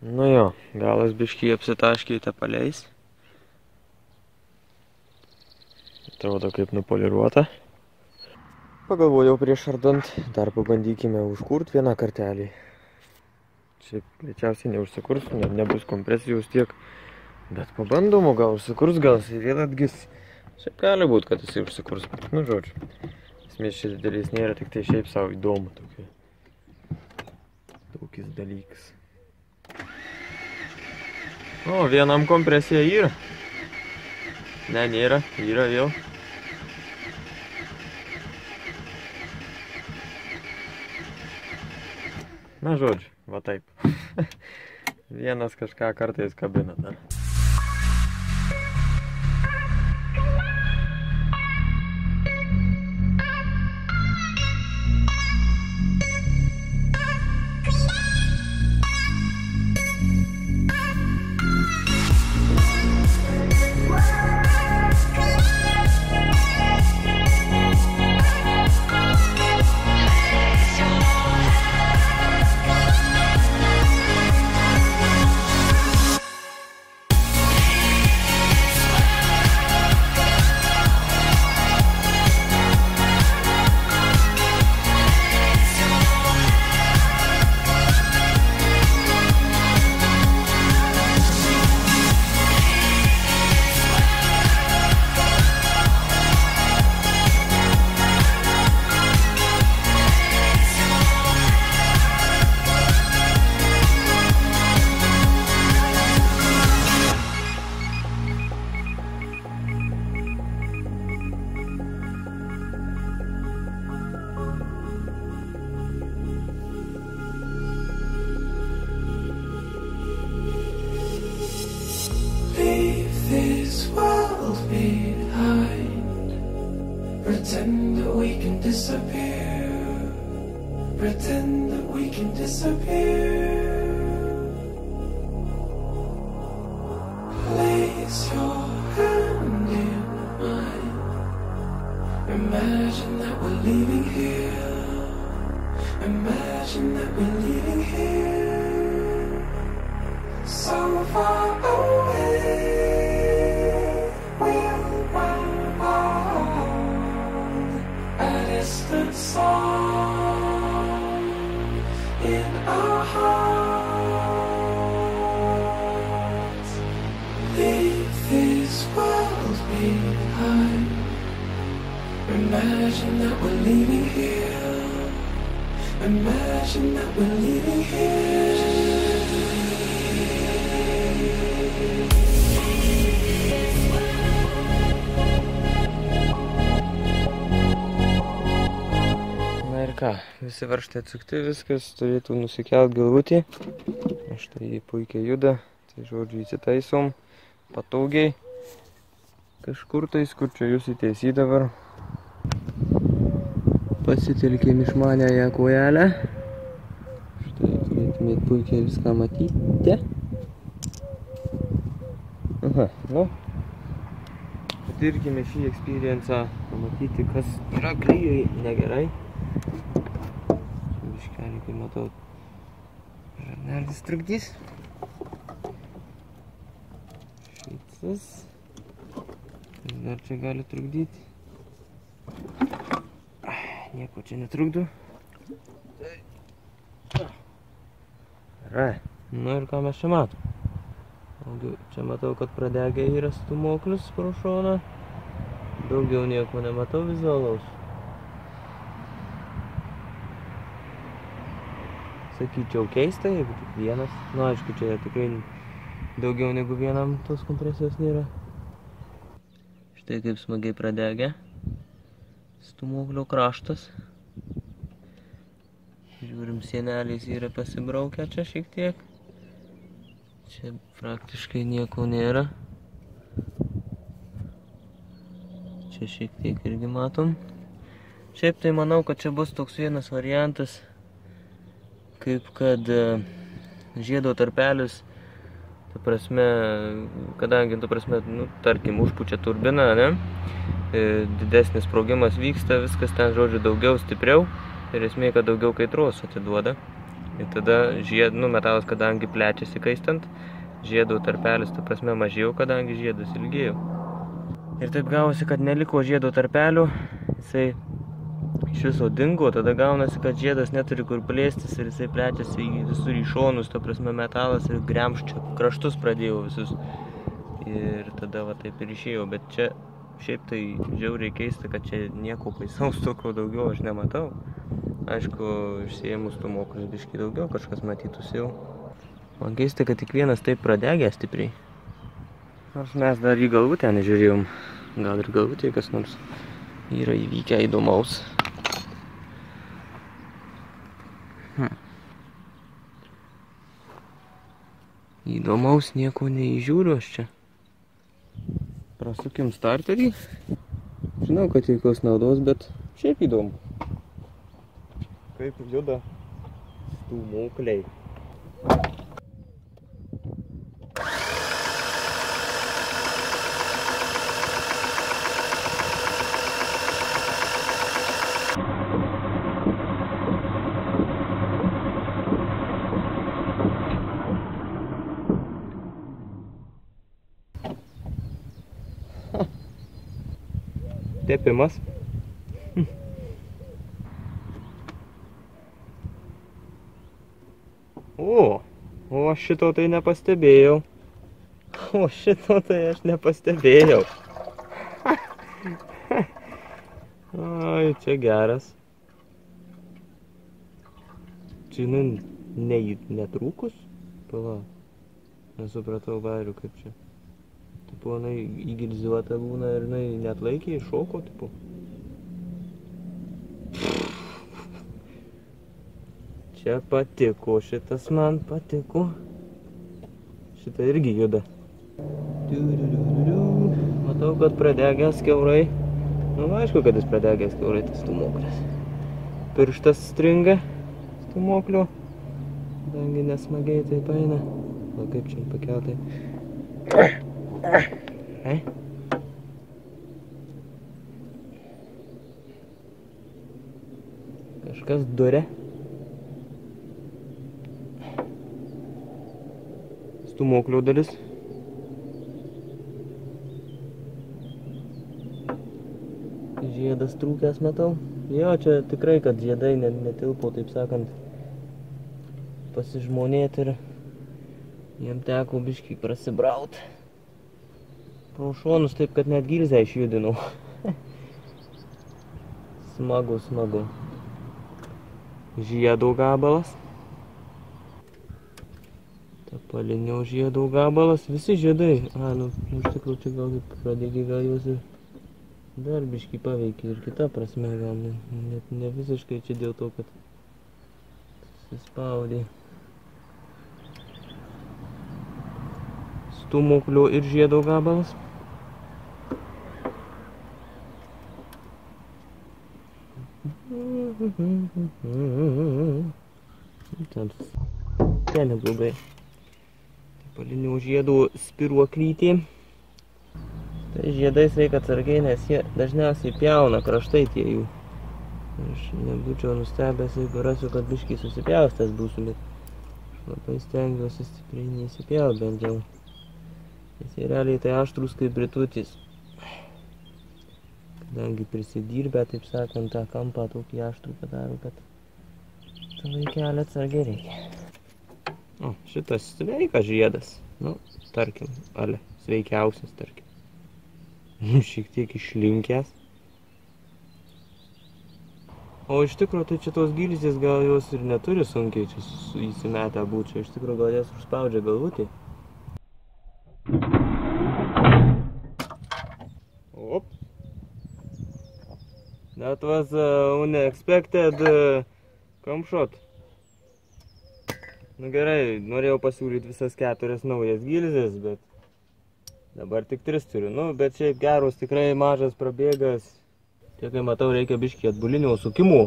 Nu jo, galas biškai apsitaškite paleis. Atrodo kaip nupoliruota. Pagalvojau prieš ardant, dar pabandykime užkurt vieną kartelį. Šiaip greičiausiai neužsikurs, ne, nebus kompresijos tiek. Bet pabandom, o gal užsikurs, gal jisai vėl atgis. Šiaip gali būt, kad jisai užsikurs. Nu, žodžiu. Esmės čia didelis nėra, tik tai šiaip savo įdomu tokia. Tokis dalykas. O, vienam kompresija yra. Ne, nėra, yra vėl. Na, žodžiu, va taip. Vienas kažką kartais kabina dar. Pretend that we can disappear. Place your hand in mine. Imagine that we're leaving here. Imagine that we're leaving here so far away. A distant song Imagine that we're leaving here. Imagine that we're leaving here. Ką, visi varštai atsukti, viskas turėtų nusikelt galvutį. Štai jį puikiai juda, tai žodžiu įsitaisom patogiai. Kažkur tais, kur čia jūs įteisy dabar. Pasitelkėm išmanęją kojelę. Štai turėtumėt puikiai viską matyti. Aha, nu. Patirkime šį experienciją, pamatyti, kas yra klyjai negerai. Kai matau, žarnelis trukdys. Šitas. Kas dar čia gali trukdyti? Nieko čia netrukdo. Gerai. Nu ir ką mes čia matom? Čia matau, kad pradegė yra stumoklis pro šoną. Daugiau nieko nematau vizualaus. Sakyčiau keista, jeigu tik vienas. Nu, aišku, čia tikrai daugiau negu vienam tos kompresijos nėra. Štai kaip smagiai pradegė. Stumuoklio kraštas. Žiūrim, sienelės yra pasibraukę čia šiek tiek. Čia praktiškai nieko nėra. Čia šiek tiek irgi matom. Šiaip tai manau, kad čia bus toks vienas variantas, kaip kad e, žiedo tarpelis, ta prasme, kadangi, ta prasme, nu, tarkim, užpučia turbiną, ne, e, didesnis sprogimas vyksta, viskas ten, žodžiu, daugiau, stipriau ir esmė, kad daugiau kaitros atiduoda. Ir tada žied, nu, metalas, kadangi plečiasi kaistant, žiedų tarpelis, ta prasme, mažėjo, kadangi žiedas ilgėjo. Ir taip gavosi, kad neliko žiedo tarpelių, jisai iš viso dingo, tada gaunasi, kad žiedas neturi kur plėstis ir jisai plečiasi į visur į šonus, ta prasme metalas ir gremščia kraštus pradėjo visus. Ir tada va taip ir išėjo, bet čia šiaip tai žiauriai keista, kad čia nieko baisaus tokio daugiau aš nematau. Aišku, išsėjimus tų mokus biški daugiau, kažkas matytųsi jau. Man keista, kad tik vienas taip pradegė stipriai. Nors mes dar į galvutę nežiūrėjom. Gal ir galvutė kas nors yra įvykę įdomaus. Hm. Įdomaus nieko neįžiūriu aš čia. Prasukim starterį. Žinau, kad jokios naudos, bet šiaip įdomu. Kaip juda stūmokliai. Tepimas. O, o šito tai nepastebėjau. O šito tai aš nepastebėjau. Ai, čia geras. Čia jinai ne, netrūkus? Pala. Nesupratau variu kaip čia. Tipo, jinai įgilziuota būna ir jinai net laikė, iššoko, tipo. Čia patiko, šitas man patiko. Šitą irgi juda. Matau, kad pradegęs keurai. Nu, aišku, kad jis pradegęs keurai, tas stumoklis. Pirštas stringa stumuoklio. Kadangi nesmagiai taip eina. O kaip čia pakeltai? Ei? Kažkas duria. Stumuoklio dalis. Žiedas trūkęs matau. Jo, čia tikrai, kad žiedai ne- netilpo, taip sakant, pasižmonėti ir jiem teko biškį prasibraut. Pro šonus taip, kad net gilzę išjudinau. smagu, smagu. Žiedo gabalas. Tapalinio žiedo gabalas. Visi žiedai. A, nu, nu, iš tikrųjų čia gal pradėgi gal juos ir dar biškį paveikė ir kita prasme gal ne, net ne visiškai čia dėl to, kad susispaudė. Stumuklio ir žiedo gabalas. Ten neblogai. Palinių žiedų spiruoklytė. Tai žiedais reikia atsargiai, nes jie dažniausiai pjauna kraštai tie jų. Aš nebūčiau nustebęs, jeigu rasiu, kad biškiai susipjaustęs būsiu, bet labai stengiuosi stipriai neįsipjaut bent jau. Nes jie realiai tai aštrus kaip britutis. Kadangi prisidirbę, taip sakant, tą kampą tokį aštrų padaro, kad tą vaikelį atsargiai reikia. O, šitas sveikas žiedas. Nu, tarkim, ale, sveikiausias, tarkim. Šiek tiek išlinkęs. O iš tikrųjų, tai čia tos gilzės gal jos ir neturi sunkiai čia įsimetę būti. Čia iš tikrųjų gal jas užspaudžia galvutį. That was uh, unexpected uh, come shot. Nu gerai, norėjau pasiūlyti visas keturias naujas gilzės, bet dabar tik tris turiu. Nu, bet šiaip geros, tikrai mažas prabėgas. Čia kai matau, reikia biškį atbulinio sukimų.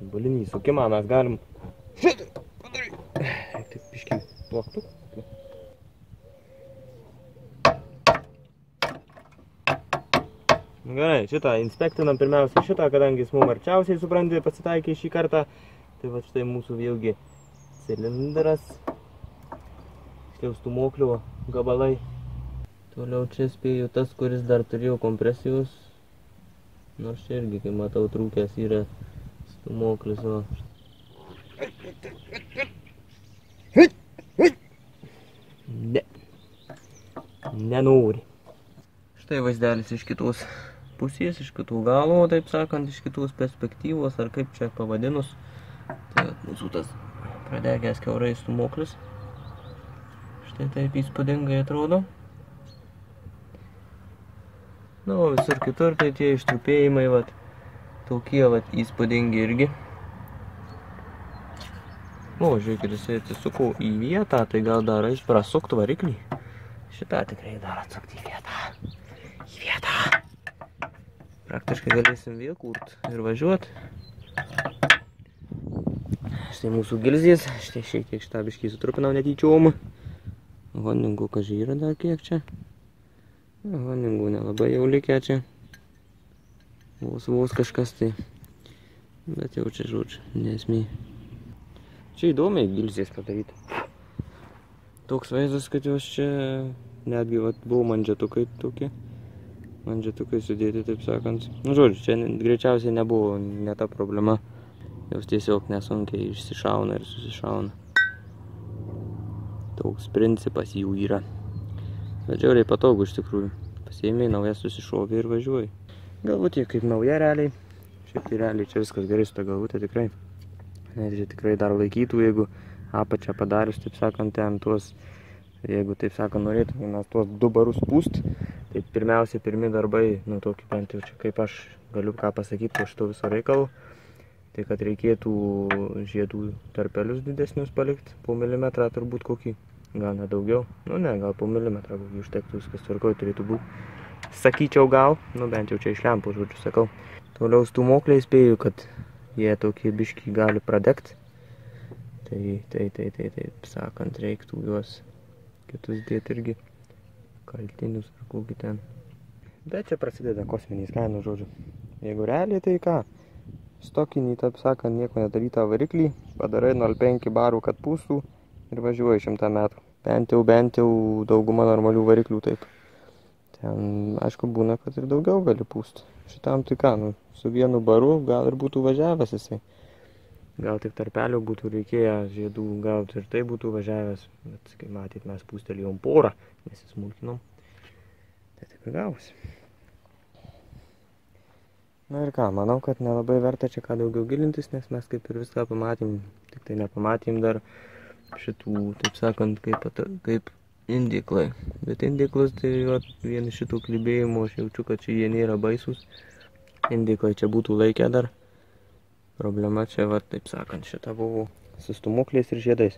Atbulinį sukimą mes galim... Taip biškį plaktų. Gerai, šitą inspektinam pirmiausia šitą, kadangi jis mums arčiausiai supranti pasitaikė šį kartą. Tai va štai mūsų vėlgi cilindras. Štai stūmoklio gabalai. Toliau čia spėju tas, kuris dar turėjo kompresijos. Nors čia irgi, kai matau, trūkęs yra stūmoklis. Va. Ne. Nenori. Štai vaizdelis iš kitos pusės, iš kitų galo, taip sakant, iš kitos perspektyvos, ar kaip čia pavadinus. Tai mūsų tas pradegęs keurai stūmoklis. Štai taip įspūdingai atrodo. Na, o visur kitur tai tie ištrupėjimai, vat, tokie, vat, įspūdingi irgi. O, žiūrėkit, jisai atsisuko į vietą, tai gal dar eis prasukt variklį. Šitą tikrai dar atsukti į vietą. Į vietą. Praktiškai galėsim vėl kurt ir važiuot. Štai mūsų gilzės, štai šiek tiek šitą biškį sutrupinau netyčiom. Honingų kažkai yra dar kiek čia. Honingų nelabai jau likę čia. Vos vos kažkas tai. Bet jau čia žodžiu, nesmiai. Čia įdomiai gilzės padaryti. Toks vaizdas, kad jos čia netgi vat, buvo mandžetukai tokie. Mandžetukai sudėti, taip sakant. Nu, žodžiu, čia greičiausiai nebuvo ne ta problema. Jos tiesiog nesunkiai išsišauna ir susišauna. Toks principas jų yra. Bet žiauriai patogu iš tikrųjų. Pasiėmė naują susišovė ir važiuoji. Galbūt jie kaip nauja realiai. Šiaip tai realiai čia viskas gerai su ta galvutė tikrai. Net čia tikrai dar laikytų, jeigu apačią padarius, taip sakant, ten tuos, jeigu taip sakant, norėtume mes tuos du barus pūst, tai pirmiausia, pirmi darbai, nu tokį bent jau čia kaip aš galiu ką pasakyti po šito viso reikalo, tai kad reikėtų žiedų tarpelius didesnius palikti, po milimetrą turbūt kokį, gal net daugiau, nu ne, gal po milimetrą kokį užtektų, viskas tvarkoj turėtų būti. Sakyčiau gal, nu bent jau čia iš lempų žodžiu sakau. Toliau stūmokliai spėju, kad jie tokie biški gali pradegti. Tai, tai, tai, tai, taip sakant, reiktų juos kitus dėti irgi kaltinius ar kokį ten. Bet čia prasideda kosminiais kainų žodžiu. Jeigu realiai tai ką, stokinį, taip sakant, nieko nedarytą variklį, padarai 0,5 barų, kad pūstų ir važiuoji šimtą metų. Bent jau, bent jau dauguma normalių variklių taip. Ten, aišku, būna, kad ir daugiau gali pūsti. Šitam tai ką, nu, su vienu baru gal ir būtų važiavęs jisai. Gal tik tarpelio būtų reikėję žiedų, gal ir tai būtų važiavęs. Bet, kaip matyt, mes pūstelėjom porą, nesismulkinom. Tai taip ir gavosi. Na ir ką, manau, kad nelabai verta čia ką daugiau gilintis, nes mes kaip ir viską pamatėm, tik tai nepamatėm dar šitų, taip sakant, kaip, kaip indiklai. Bet indiklas tai vat, vien šitų klibėjimų aš jaučiu, kad čia jie nėra baisus. Indiklai čia būtų laikę dar. Problema čia, va, taip sakant, šita buvo su stumukliais ir žiedais.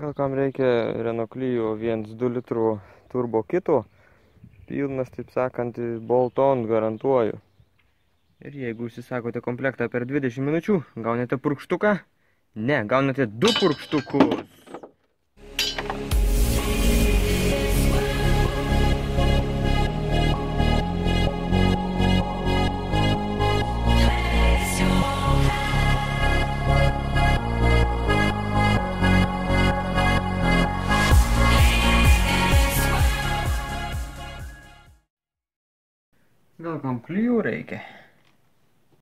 Gal kam reikia Renoklyjo 1-2 litrų turbo kito, pilnas, taip sakant, Bolton garantuoju. Ir jeigu užsisakote komplektą per 20 minučių, gaunate purkštuką? Ne, gaunate du purkštukus. kokam klijureikia